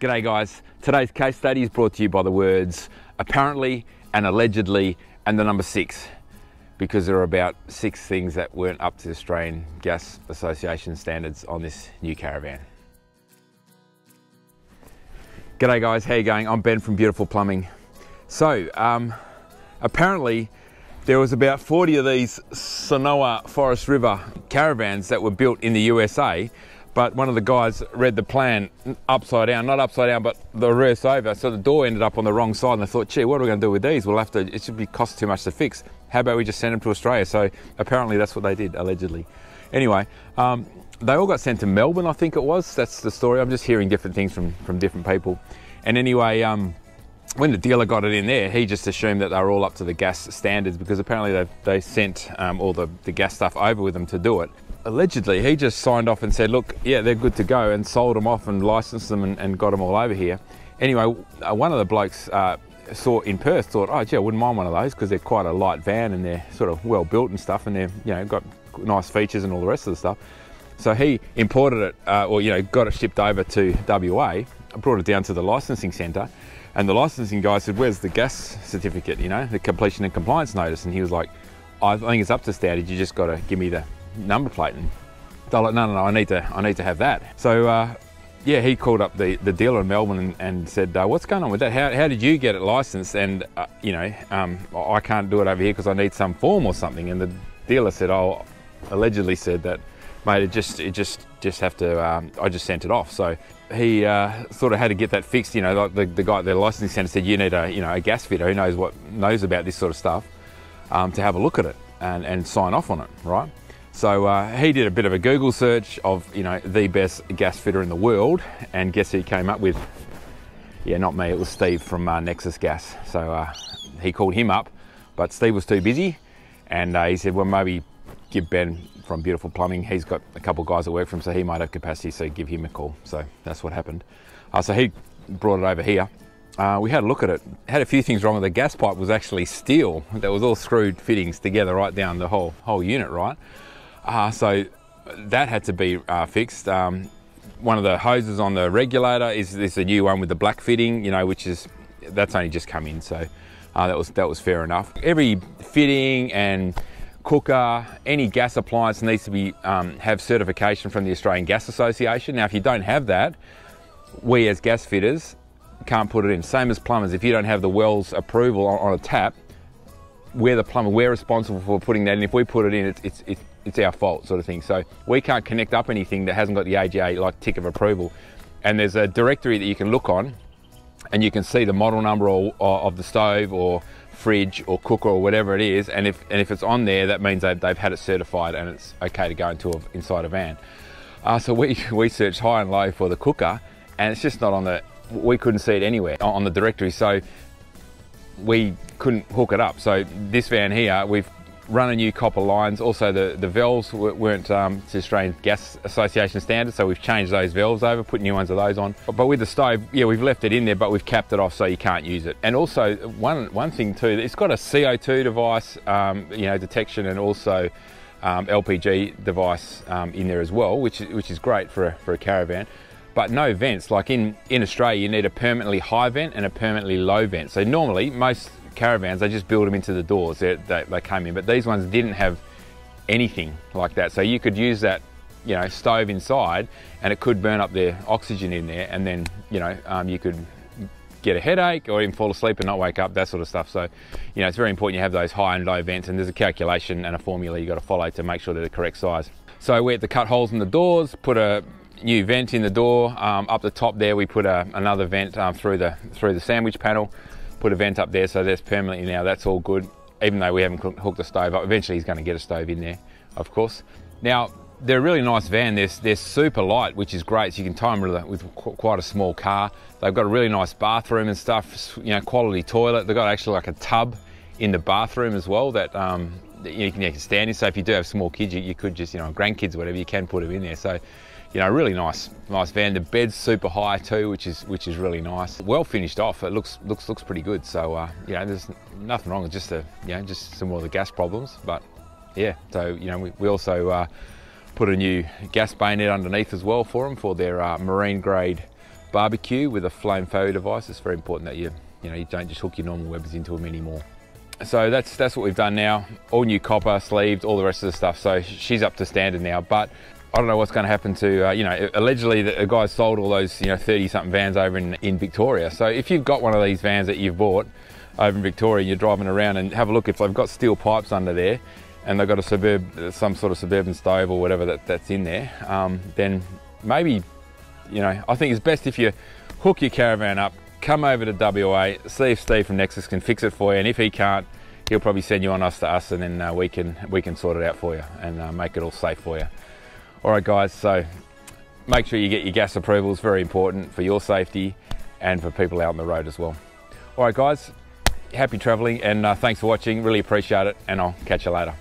G'day guys. Today's case study is brought to you by the words apparently and allegedly and the number six because there are about six things that weren't up to the Australian Gas Association standards on this new caravan. G'day guys, how you going? I'm Ben from Beautiful Plumbing. So, um, apparently there was about 40 of these Sonoma Forest River caravans that were built in the USA but one of the guys read the plan upside down, not upside down, but the reverse over. So the door ended up on the wrong side, and I thought, gee, what are we going to do with these? We'll have to. It should be cost too much to fix. How about we just send them to Australia? So apparently that's what they did, allegedly. Anyway, um, they all got sent to Melbourne, I think it was. That's the story. I'm just hearing different things from from different people. And anyway. Um, when the dealer got it in there, he just assumed that they were all up to the gas standards because apparently they, they sent um, all the, the gas stuff over with them to do it allegedly he just signed off and said, look, yeah, they're good to go, and sold them off and licensed them and, and got them all over here. Anyway, uh, one of the blokes uh, saw in Perth thought, oh, gee, I wouldn't mind one of those because they're quite a light van and they're sort of well built and stuff, and they're you know got nice features and all the rest of the stuff. So he imported it, uh, or you know, got it shipped over to WA, brought it down to the licensing centre, and the licensing guy said, "Where's the gas certificate? You know, the completion and compliance notice?" And he was like, "I think it's up to standard. You just got to give me the number plate. And they're like, no, no, no, I need to, I need to have that. So uh, yeah, he called up the, the dealer in Melbourne and, and said, uh, what's going on with that? How, how did you get it licensed? And uh, you know, um, I can't do it over here because I need some form or something. And the dealer said, oh, allegedly said that, mate, it just, it just, just have to, um, I just sent it off. So he uh, sort of had to get that fixed. You know, like the, the guy at the licensing centre said, you need a, you know, a gas fitter who knows what knows about this sort of stuff um, to have a look at it and, and sign off on it, right? So uh, he did a bit of a Google search of, you know, the best gas fitter in the world, and guess who came up with? Yeah, not me, it was Steve from uh, Nexus Gas. So uh, he called him up, but Steve was too busy, and uh, he said, well, maybe give Ben from Beautiful Plumbing, he's got a couple of guys that work for him, so he might have capacity, so give him a call. So that's what happened. Uh, so he brought it over here. Uh, we had a look at it. Had a few things wrong with the gas pipe was actually steel. That was all screwed fittings together right down the whole whole unit, right? Uh, so that had to be uh, fixed. Um, one of the hoses on the regulator is this a new one with the black fitting, you know, which is that's only just come in, so uh, that was that was fair enough. Every fitting and cooker, any gas appliance needs to be um, have certification from the Australian Gas Association. Now, if you don't have that, we as gas fitters can't put it in. Same as plumbers, if you don't have the well's approval on, on a tap, we're the plumber, we're responsible for putting that in. If we put it in, it's, it's, it's, our fault sort of thing. So we can't connect up anything that hasn't got the AGA like tick of approval. And there's a directory that you can look on and you can see the model number or, or, of the stove or fridge or cooker or whatever it is. And if, and if it's on there, that means they've, they've had it certified and it's okay to go into a, inside a van. Uh, so we, we searched high and low for the cooker and it's just not on the, we couldn't see it anywhere on the directory. So we couldn't hook it up. So this van here, we've run a new copper lines. Also the, the valves weren't um, to Australian Gas Association standards, so we've changed those valves over, put new ones of those on. But with the stove, yeah, we've left it in there, but we've capped it off so you can't use it. And also one, one thing too, it's got a CO2 device, um, you know, detection and also um, LPG device um, in there as well, which, which is great for a, for a caravan but no vents. Like in, in Australia, you need a permanently high vent and a permanently low vent. So normally, most caravans, they just build them into the doors, they, they, they came in, but these ones didn't have anything like that. So you could use that, you know, stove inside and it could burn up the oxygen in there and then, you know, um, you could get a headache or even fall asleep and not wake up, that sort of stuff. So, you know, it's very important you have those high and low vents and there's a calculation and a formula you got to follow to make sure they're the correct size. So we had to cut holes in the doors, put a new vent in the door. Um, up the top there, we put a, another vent um, through the through the sandwich panel. Put a vent up there, so that's permanently now. That's all good. Even though we haven't hooked the stove up, eventually he's going to get a stove in there, of course. Now they're a really nice van. They're, they're super light, which is great. So you can tow them with quite a small car. They've got a really nice bathroom and stuff. You know, quality toilet. They've got actually like a tub in the bathroom as well that um, you can, you can stand in. So if you do have small kids, you, you could just, you know, grandkids, whatever, you can put them in there. So you know, really nice, nice van. The bed's super high too, which is which is really nice. Well finished off. It looks looks looks pretty good. So uh, you know, there's nothing wrong. It's just a you know just some more of the gas problems. But yeah, so you know, we, we also uh, put a new gas bayonet underneath as well for them for their uh, marine grade barbecue with a flame failure device. It's very important that you, you know, you don't just hook your normal Webers into them anymore. So that's that's what we've done now. All new copper, sleeved, all the rest of the stuff. So she's up to standard now. But I don't know what's going to happen to, uh, you know, allegedly the guy sold all those, you know, 30 something vans over in, in Victoria. So if you've got one of these vans that you've bought over in Victoria, and you're driving around and have a look if they've got steel pipes under there and they've got a suburb, some sort of suburban stove or whatever that, that's in there, um, then maybe, you know, I think it's best if you hook your caravan up, come over to WA, see if Steve from Nexus can fix it for you, and if he can't, he'll probably send you on us to us, and then uh, we can we can sort it out for you and uh, make it all safe for you. All right, guys. So make sure you get your gas approvals. Very important for your safety and for people out on the road as well. All right, guys. Happy travelling and uh, thanks for watching. Really appreciate it, and I'll catch you later.